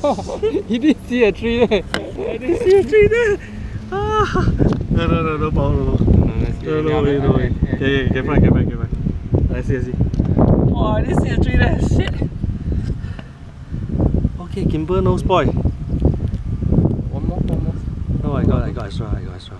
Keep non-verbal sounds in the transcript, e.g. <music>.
<laughs> he didn't see a tree there. I didn't see a tree there. Ah. No, no, no, no no. No, no, no, way, no way. Yeah, yeah, get back, get back, get back. I see, I see. Oh, I didn't see a tree there. Shit. Okay, Kimber, no spoil. One more, one more. No, I got, I got extra, I got extra.